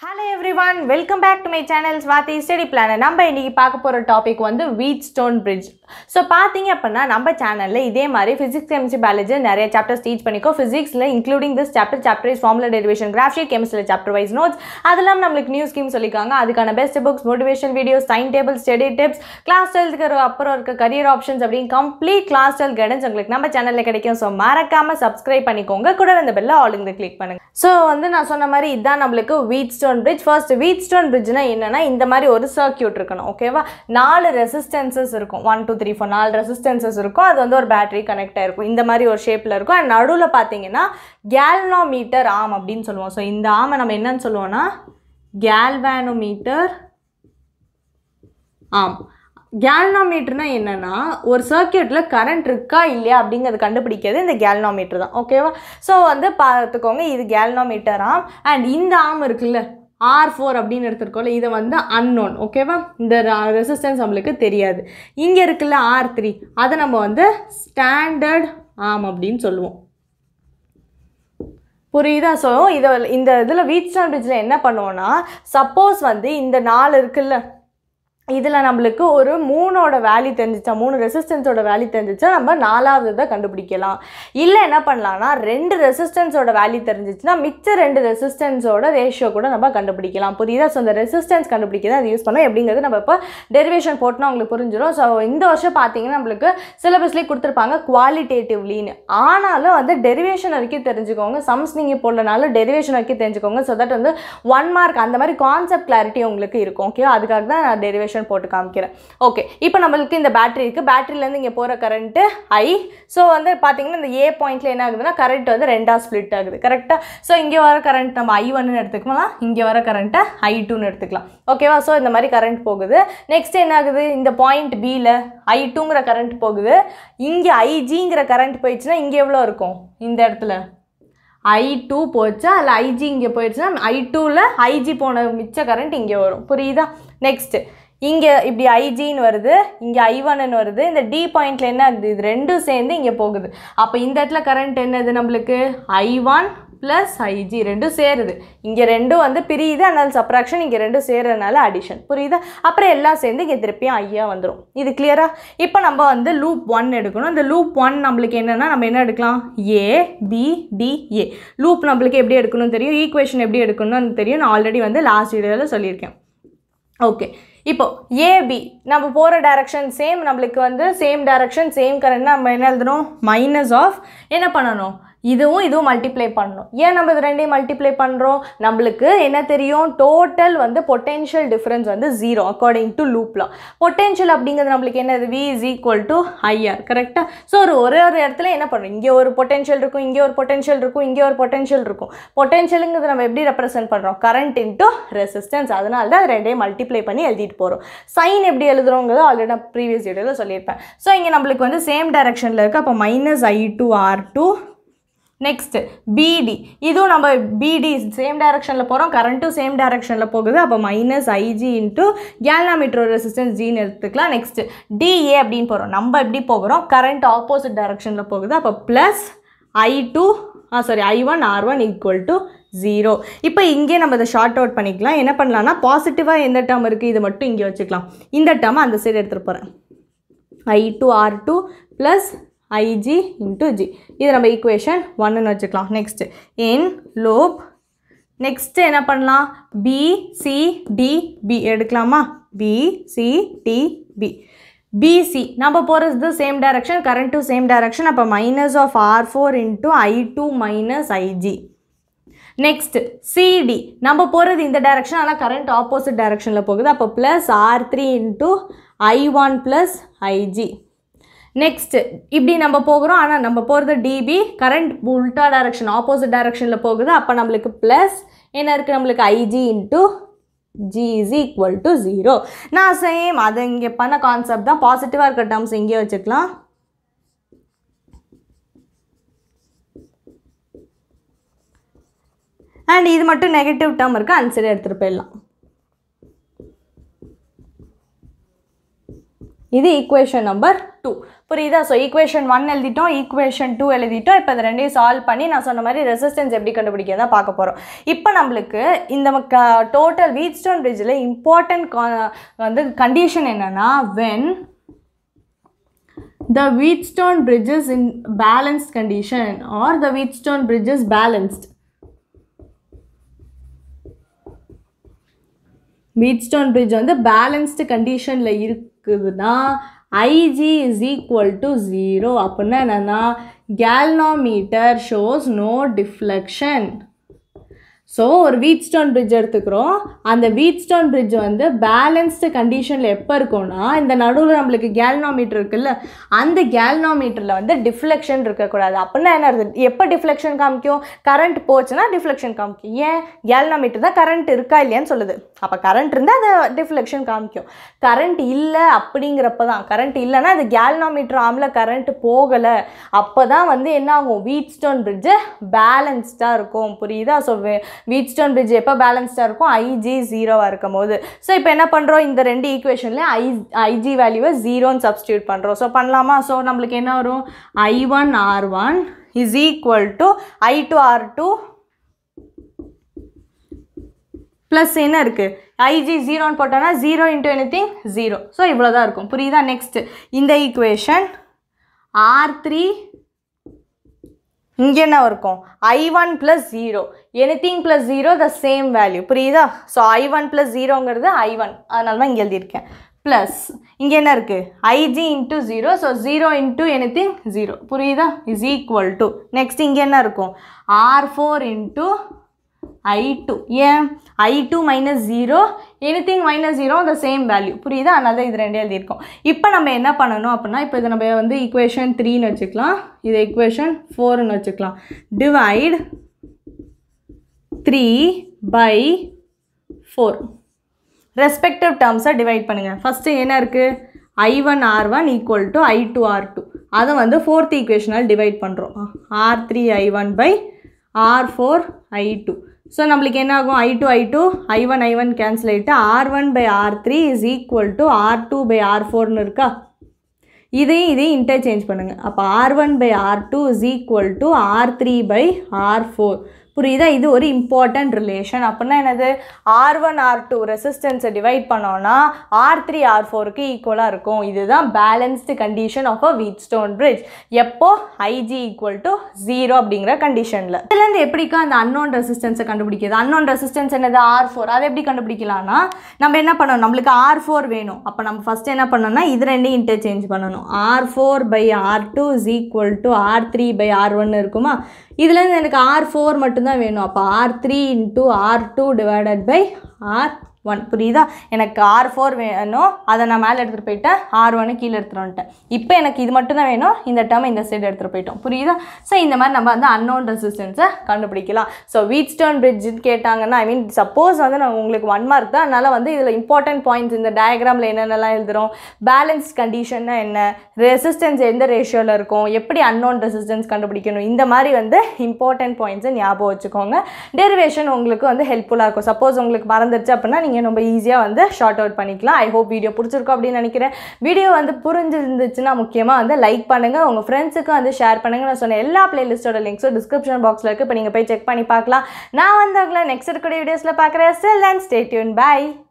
Hello everyone welcome back to my channel Swathi study planner நம்ம இன்றைக்கி பார்க்க போகிற டாபிக் வந்து வீட் ஸ்டோன் பிரிட்ஜ் ஸோ பார்த்தீங்க அப்படின்னா நம்ம சேனலில் இதே மாதிரி ஃபிசிக்ஸ் கெமிஸ்ட்ரி பயாலஜி நிறைய சாப்டர்ஸ் டீச் பண்ணிக்கோ. ஃபிசிக்ஸில் including this chapter chapter is formula derivation graph sheet கெமிஸ்ட்ரியில் chapter wise notes அதெல்லாம் நம்மளுக்கு நியூ ஸ்கீம் சொல்லியிருக்காங்க. அதுக்கான best books motivation videos time table study tips class டுவெல்த்துக்கு அப்புறம் இருக்க கரியர் ஆப்ஷன்ஸ் அப்படின்னு கம்ப்ளீட் கிளாஸ் டுவெல் கைடன்ஸ் உங்களுக்கு நம்ம சேனலில் கிடைக்கும். ஸோ மறக்காமல் சப்ஸ்கிரைப் பண்ணிக்கோங்க. கூட இந்த பெல்ல ஆல் இந்த கிளிக் பண்ணுங்க. ஸோ வந்து நான் சொன்ன மாதிரி இதுதான் நம்மளுக்கு Wheatstone stone bridge first Wheatstone பிரிட்ஜ்னா என்னன்னா இந்த மாதிரி ஒரு சர்க்கியூட் இருக்கணும் ஓகேவா நாலு ரெசிஸ்டன்சஸ் இருக்கும். ஒன் டூ த்ரீ ஃபோர் நாலு ரெசிஸ்டன்சஸ் இருக்கும். அது வந்து ஒரு பேட்டரி கனெக்ட் ஆகிருக்கும் இந்த மாதிரி ஒரு ஷேப்பில் இருக்கும். அண்ட் நடுவில் பார்த்தீங்கன்னா கேல்னோமீட்டர் ஆம் அப்படின்னு சொல்லுவோம். ஸோ இந்த ஆமை நம்ம என்னன்னு சொல்லுவோம்னா கேல்வானோமீட்டர் ஆம் கேல்னாமீட்டர்னா என்னென்னா ஒரு சர்க்கியூட்டில் கரண்ட் இருக்கா இல்லையா அப்படிங்கிறது கண்டுபிடிக்கிறது இந்த கேல்னாமீட்டர் தான். ஓகேவா ஸோ வந்து பார்த்துக்கோங்க இது கேல்னாமீட்டர் ஆம் அண்ட் இந்த ஆம் இருக்குல்ல ஆர் ஃபோர் அப்படின்னு எடுத்துருக்கோம்ல இதை வந்து அன்னோன் ஓகேவா இந்த ரெசிஸ்டன்ஸ் நம்மளுக்கு தெரியாது. இங்கே இருக்குல்ல ஆர் த்ரீ அதை நம்ம வந்து ஸ்டாண்டர்ட் ஆம் அப்படின்னு சொல்லுவோம். புரியுதா? ஸோ இதை இந்த இதில் வீட் ஸ்டாண்ட் பிரிட்ஜில் என்ன பண்ணுவோன்னா சப்போஸ் வந்து இந்த நாலு இருக்குல்ல இதில் நம்மளுக்கு ஒரு மூணோட வேல்யூ தெரிஞ்சிச்சா மூணு ரெசிஸ்டன்ஸோட வேல்யூ தெரிஞ்சிச்சா நம்ம நாலாவது இதை கண்டுபிடிக்கலாம். இல்லை என்ன பண்ணலாம்னா ரெண்டு ரெசிஸ்டன்ஸோட வேல்யூ தெரிஞ்சிச்சுன்னா மிச்ச ரெண்டு ரெசிஸ்டன்ஸோட ரேஷியோ கூட நம்ம கண்டுபிடிக்கலாம். புரியுதா? ஸோ இந்த ரெசிஸ்டன்ஸ் கண்டுபிடிக்கிறது அது யூஸ் பண்ணோம். எப்படிங்கிறது நம்ம இப்போ டெரிவேஷன் போட்டோம்னா உங்களுக்கு புரிஞ்சிடும் ஸோ இந்த வருஷம் பார்த்தீங்கன்னா நம்மளுக்கு சிலபஸ்லேயே கொடுத்துருப்பாங்க குவாலிட்டேட்டிவ்லின்னு ஆனாலும் வந்து டெரிவேஷன் வரைக்கும் தெரிஞ்சுக்கோங்க. சம்ஸ் நீங்கள் போடலனாலும் டெரிவேஷன் வரைக்கும் தெரிஞ்சுக்கோங்க. ஸோ தட் வந்து ஒன் மார்க் அந்த மாதிரி கான்செப்ட் கிளாரிட்டி உங்களுக்கு இருக்கும். ஓகே அதுக்காக தான் நான் டெரிவேஷன் போட்டு காமிக்கிறேன். ஓகே இப்போ நம்மளுக்கு இந்த பேட்டரி இருக்குது பேட்டரியிலேருந்து இங்கே போகிற கரண்ட்டு ஐ ஸோ வந்து பார்த்தீங்கன்னா இந்த ஏ பாயிண்ட்டில் என்ன ஆகுதுன்னா கரண்ட் வந்து ரெண்டாக ஸ்ப்ளிட் ஆகுது. கரெக்டாக ஸோ இங்கே வர கரண்ட் நம்ம ஐ ஒன்னு எடுத்துக்கலாம். இங்கே வர கரண்ட்டை ஐ டூன்னு எடுத்துக்கலாம். ஓகேவா ஸோ இந்த மாதிரி கரண்ட் போகுது. நெக்ஸ்ட் என்ன ஆகுது? இந்த பாயிண்ட் பியில் ஐ டூங்கிற கரண்ட் போகுது. இங்கே ஐஜிங்கிற கரண்ட் போயிடுச்சுன்னா இங்கே எவ்வளோ இருக்கும்? இந்த இடத்துல. ஐ டூ போச்சா? இல்லை ஐஜி இங்கே போயிடுச்சுன்னா ஐ டூவில் ஐஜி போன மிச்ச கரண்ட் இங்கே வரும். புரியுதா? நெக்ஸ்ட்டு இங்கே இப்படி ஐஜின்னு வருது இங்கே ஐ வருது இந்த டி பாயிண்டில் என்ன ஆகுது இது ரெண்டும் சேர்ந்து இங்கே போகுது. அப்போ இந்த இடத்துல கரண்ட் என்னது நம்மளுக்கு? ஐ ஒன் ப்ளஸ் ஐஜி ரெண்டும் சேருது. இங்கே ரெண்டும் வந்து பிரியுது அதனால சப்ராக்ஷன் இங்கே ரெண்டும் சேர்றதுனால அடிஷன் புரியுதா? அப்புறம் எல்லாம் சேர்ந்து இங்கே திருப்பியும் ஐயா வந்துடும் இது கிளியரா இப்போ நம்ம வந்து லூப் ஒன் எடுக்கணும். இந்த லூப் ஒன் நம்மளுக்கு என்னென்னா நம்ம என்ன எடுக்கலாம்? A B D A loop நம்மளுக்கு எப்படி எடுக்கணும்னு தெரியும்? ஈக்குவேஷன் எப்படி எடுக்கணும்னு தெரியும். நான் ஆல்ரெடி வந்து லாஸ்ட் வீடியோவில் சொல்லியிருக்கேன். ஓகே இப்போ ஏபி நம்ம போகிற டைரக்ஷன் சேம் நம்மளுக்கு வந்து சேம் டைரக்ஷன் சேம் கரண்ட் நம்ம என்ன எழுதணும்? மைனஸ் ஆஃப் என்ன பண்ணணும்? இதுவும் இதுவும் மல்டிப்ளை பண்ணணும். ஏன் நம்ம இது ரெண்டையும் மல்டிப்ளை பண்ணுறோம் நம்மளுக்கு என்ன தெரியும்? டோட்டல் வந்து பொட்டென்ஷியல் டிஃப்ரென்ஸ் வந்து ஜீரோ அக்கார்டிங் டு லூப்லாம் பொட்டென்ஷியல் அப்படிங்கிறது நம்மளுக்கு என்னது? V is equal to IR கரெக்டாக ஸோ ஒரு ஒரு ஒரு இடத்துல என்ன பண்ணுறோம் இங்கே ஒரு பொட்டென்ஷியல் இருக்கும் இங்கே ஒரு பொட்டென்ஷியல் இருக்கும் இங்கே ஒரு பொட்டென்ஷியல் இருக்கும். பொட்டென்ஷியலுங்கிறது நம்ம எப்படி ரெப்ரசென்ட் பண்ணுறோம் கரண்ட் இன்ட்டு ரெசிஸ்டன்ஸ் அதனால தான் ரெண்டையும் மல்டிப்ளை பண்ணி எழுதிட்டு போகிறோம் சைன் எப்படி எழுதுறோங்கிறது ஆல்ரெடி நான் ப்ரீவியஸ் வீடியோவில் சொல்லியிருப்பேன். ஸோ இங்கே நம்மளுக்கு வந்து சேம் டைரக்ஷனில் இருக்குது அப்போ minus I two R two next BD இதுவும் நம்ம பிடி சேம் டைரக்ஷனில் போகிறோம் கரண்ட்டும் சேம் டைரக்ஷனில் போகுது. அப்போ minus IG into galvanometer resistance ஜின்னு எடுத்துக்கலாம். நெக்ஸ்ட்டு டிஏ அப்படின்னு போகிறோம் நம்ம எப்படி போகிறோம்? கரண்ட் ஆப்போசிட் டைரக்ஷனில் போகுது. அப்போ plus I two ah sorry I one R one equal to zero இப்போ இங்கே நம்ம இதை ஷார்ட் அவுட் பண்ணிக்கலாம். என்ன பண்ணலாம்னா பாசிட்டிவாக எந்த டேர்ம் இருக்குது இது மட்டும் இங்கே வச்சுக்கலாம். இந்த டேர்மை அந்த சைடு எடுத்துகிட்டு போகிறேன் I two R two plus IG into G இது நம்ம ஈக்குவேஷன் ஒன்றுன்னு வச்சுக்கலாம். நெக்ஸ்ட்டு என் லோப் நெக்ஸ்ட்டு என்ன பண்ணலாம்? பிசிடிபி எடுக்கலாமா? பிசிடிபி பிசி நம்ம போகிறது same direction current to same direction அப்போ minus of R four into I two minus IG next CD நம்ம போகிறது இந்த டைரக்ஷன் ஆனால் கரண்ட் ஆப்போசிட் டைரக்ஷனில் போகுது. அப்போ plus R three into I one plus IG next இப்படி நம்ம போகிறோம். ஆனால் நம்ம போகிறது டிபி கரண்ட் உல்டா டைரக்ஷன் ஆப்போசிட் டைரக்ஷனில் போகுது. அப்போ நம்மளுக்கு ப்ளஸ் என்ன இருக்குது நம்மளுக்கு IG into G is equal to zero நான் சேம் அதை இங்கே பண்ண கான்செப்ட் தான். பாசிட்டிவாக இருக்கிற டேர்ம்ஸ் இங்கே வச்சுக்கலாம். அண்ட் இது மட்டும் நெகட்டிவ் டேர்ம் இருக்குது அன்சரி எடுத்துகிட்டு போயிடலாம். இது ஈக்குவேஷன் நம்பர் டூ புரியுதா? ஸோ ஈக்குவேஷன் ஒன் எழுதிட்டோம் ஈக்குவேஷன் டூ எழுதிட்டோம். இப்போ இந்த ரெண்டையும் சால்வ் பண்ணி நான் சொன்ன மாதிரி ரெசிஸ்டன்ஸ் எப்படி கண்டுபிடிக்க தான் பார்க்க போகிறோம் இப்போ நம்மளுக்கு இந்த டோட்டல் வீட் ஸ்டோன் பிரிட்ஜில் இம்பார்ட்டன்ட் வந்து கண்டிஷன் என்னென்னா when the Wheatstone bridge is in balanced condition or the Wheatstone bridge is balanced. Wheatstone bridge வந்து பேலன்ஸ்டு கண்டிஷனில் இருக்குதுன்னா IG is equal to zero அப்படின்னா என்னென்னா galvanometer shows no deflection so ஒரு வீட் ஸ்டோன் பிரிட்ஜ் எடுத்துக்கிறோம். அந்த வீட் ஸ்டோன் பிரிட்ஜ் வந்து பேலன்ஸ்டு கண்டிஷனில் எப்போ இருக்கும்னா இந்த நடுவில் நம்மளுக்கு கேல்னாமீட்டர் இருக்குல்ல அந்த கேல்னாமீட்டரில் வந்து டிஃப்ளெக்ஷன் இருக்கக்கூடாது. அப்படின்னா என்ன இருக்குது எப்போ டிஃப்ளெக்ஷன் காமிக்கும்? கரண்ட் போச்சுன்னா டிஃப்ளெக்ஷன் காமிக்கும். ஏன்? கேல்னாமீட்டர் தான் கரண்ட் இருக்கா இல்லையான்னு சொல்லுது. அப்போ கரண்ட் இருந்தால் அது டிஃப்ளெக்ஷன் காமிக்கும். கரண்ட் இல்லை அப்படிங்கிறப்ப தான் கரண்ட் இல்லைன்னா அது கேல்னாமீட்டர் ஆமில் கரண்ட் போகலை. அப்போ தான் வந்து என்ன ஆகும்? வீட் ஸ்டோன் பிரிட்ஜு பேலன்ஸ்டாக இருக்கும். புரியுதா? ஸோ வீட் ஸ்டோன் பிரிட்ஜ் எப்போ பேலன்ஸ்டாக இருக்கும்? ஐஜி ஜீரோவாக இருக்கும் போது ஸோ இப்போ என்ன பண்ணுறோம் இந்த ரெண்டு ஈக்குவேஷன்லேயே ஐ ஐஜி வேல்யூவை ஜீரோன்னு சப்ஸ்டியூட் பண்ணுறோம் ஸோ பண்ணலாமா? ஸோ நம்மளுக்கு என்ன வரும்? I one R one is equal to I two R two plus என்ன இருக்குது ஐஜி ஜீரோன்னு போட்டோன்னா zero into anything zero so இவ்வளோ தான் இருக்கும். புரியுதா? நெக்ஸ்ட் இந்த ஈக்குவேஷன் ஆர் த்ரீ இங்கே என்ன இருக்கும்? I one plus zero anything plus zero the same value புரியுதா? ஸோ ஐ ஒன் ப்ளஸ் ஜீரோங்கிறது ஐ ஒன் அதனால தான் இங்கே எழுதியிருக்கேன். ப்ளஸ் இங்கே என்ன இருக்குது IG into zero so zero into anything zero புரியுதா? இஸ் ஈக்குவல் டு நெக்ஸ்ட் இங்கே என்ன இருக்கும்? R four into I two ஏன்? I two minus zero anything minus zero the same value புரியுதா? அதனால தான் இது ரெண்டே எழுதியிருக்கோம். இப்போ நம்ம என்ன பண்ணணும் அப்படின்னா இப்போ இது நம்ம வந்து ஈக்குவேஷன் த்ரீன்னு வச்சுக்கலாம். இது ஈக்குவேஷன் ஃபோர்னு வச்சுக்கலாம். Divide three by four respective டேர்ம்ஸை divide பண்ணுங்கள் ஃபஸ்ட்டு என்ன இருக்குது I one R one equal to I two R two அதை வந்து ஃபோர்த் ஈக்குவேஷனால் டிவைட் பண்ணுறோம் R three I one by R four I two so நம்மளுக்கு என்ன ஆகும் I two I two I one I one cancel ஆகிட்டு R one by R three is equal to R two by R ஃபோர்னு இருக்கா? இதையும் இதையும் interchange பண்ணுங்கள் அப்போ R one by R two is equal to R three by R four புரியுதா? இது ஒரு இம்பார்ட்டன்ட் ரிலேஷன் அப்படின்னா என்னது? ஆர் ஒன் ஆர் டூ ரெசிஸ்டன்ஸை டிவைட் பண்ணோன்னா ஆர் த்ரீ ஆர் ஃபோருக்கு ஈக்குவலாக இருக்கும். இதுதான் balanced condition of a Wheatstone bridge எப்போ? ஐஜி ஈக்குவல் டு ஜீரோ அப்படிங்கிற கண்டிஷனில் இதுலேருந்து எப்படிக்கா அந்த அன்னோன் ரெசிஸ்டன்ஸை கண்டுபிடிக்கிறது? அன்னோன் ரெசிஸ்டன்ஸ் என்னது? ஆர் ஃபோர் அதை எப்படி கண்டுபிடிக்கலாம்னா நம்ம என்ன பண்ணணும்? நம்மளுக்கு ஆர் ஃபோர் வேணும். அப்போ நம்ம ஃபஸ்ட் என்ன பண்ணோம்னா இது ரெண்டையும் இன்டர்சேஞ்ச் பண்ணணும். R four by R two is equal to R three by R ஒன்று இருக்குமா? இதுலேருந்து எனக்கு ஆர் ஃபோர் மட்டும்தான் வேணும். அப்போ R three into R two divided by R one புரியுதா? எனக்கு ஆர் ஃபோர் வேணும். அதை நான் மேலே எடுத்துகிட்டு போயிட்டேன். ஆர் ஒன்று கீழே எடுத்துகிட்டு வந்துட்டேன். இப்போ எனக்கு இது மட்டும் தான் வேணும். இந்த டேர்ம் இந்த சைடு எடுத்துகிட்டு போயிட்டோம். புரியுதா? ஸோ இந்த மாதிரி நம்ம வந்து அன்னோன் ரெசிஸ்டன்ஸை கண்டுபிடிக்கலாம். ஸோ வீட் ஸ்டோன் பிரிட்ஜுன்னு கேட்டாங்கன்னா ஐ மீன் சப்போஸ் வந்து நான் உங்களுக்கு ஒன் மார்க் தான். அதனால் வந்து இதில் இம்பார்ட்டன்ட் பாயிண்ட்ஸ் இந்த டயக்ராமில் என்னென்னலாம் எழுதுகிறோம் பேலன்ஸ் கண்டிஷன்னா என்ன? ரெசிஸ்டன்ஸ் எந்த ரேஷியோவில் இருக்கும்? எப்படி அன்னோன் ரெசிஸ்டன்ஸ் கண்டுபிடிக்கணும்? இந்த மாதிரி வந்து இம்பார்ட்டன்ட் பாயிண்ட்ஸை ஞாபகம் வச்சுக்கோங்க. டெரிவேஷன் உங்களுக்கு வந்து ஹெல்ப்ஃபுல்லாக இருக்கும். சப்போஸ் உங்களுக்கு மறந்துருச்சு அப்படின்னா நீங்கள் ரொம்ப ஈஸியாக வந்து ஷார்ட் அவுட் பண்ணிக்கலாம். ஐ ஹோப் வீடியோ பிடிச்சிருக்கும் அப்படின்னு நினைக்கிறேன். வீடியோ வந்து புரிஞ்சிருந்துச்சுன்னா முக்கியமாக வந்து லைக் பண்ணுங்கள் உங்கள் ஃப்ரெண்ட்ஸுக்கும் வந்து ஷேர் பண்ணுங்கள் நான் சொன்ன எல்லா பிளேலிஸ்ட்டோட லிங்க்ஸும் டிஸ்கிரிப்ஷன் பாக்ஸில் இருக்குது இப்போ நீங்கள் போய் செக் பண்ணி பார்க்கலாம். நான் வந்து உங்களை நெக்ஸ்ட் இருக்கக்கூடிய வீடியோஸில் பார்க்குறேன். Still and stay tuned bye bye